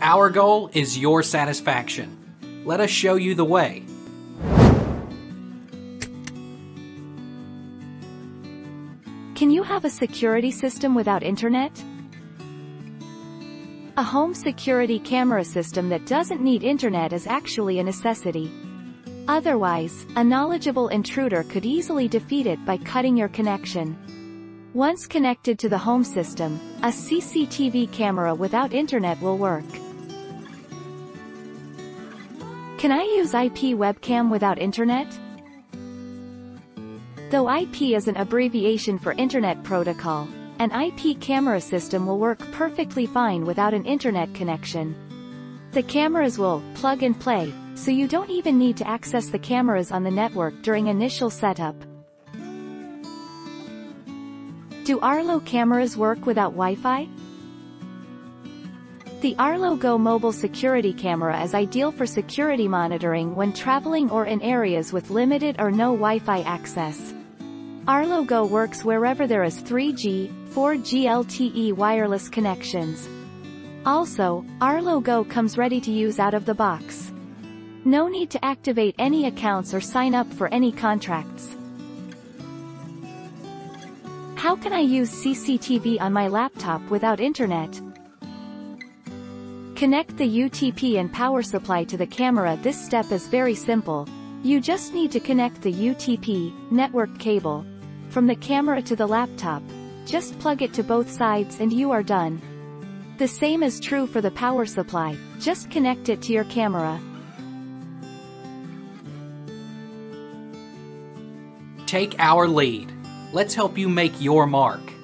Our goal is your satisfaction. Let us show you the way. Can you have a security system without internet? A home security camera system that doesn't need internet is actually a necessity. Otherwise, a knowledgeable intruder could easily defeat it by cutting your connection. Once connected to the home system, a CCTV camera without internet will work. Can I use IP webcam without internet? Though IP is an abbreviation for Internet Protocol, an IP camera system will work perfectly fine without an internet connection. The cameras will plug and play, so you don't even need to access the cameras on the network during initial setup. Do Arlo cameras work without Wi-Fi? The Arlo Go mobile security camera is ideal for security monitoring when traveling or in areas with limited or no Wi-Fi access. Arlo Go works wherever there is 3G, 4G LTE wireless connections. Also, Arlo Go comes ready to use out of the box. No need to activate any accounts or sign up for any contracts. How can I use CCTV on my laptop without internet? Connect the UTP and power supply to the camera This step is very simple. You just need to connect the UTP, network cable, from the camera to the laptop, just plug it to both sides and you are done. The same is true for the power supply, just connect it to your camera. Take our lead. Let's help you make your mark.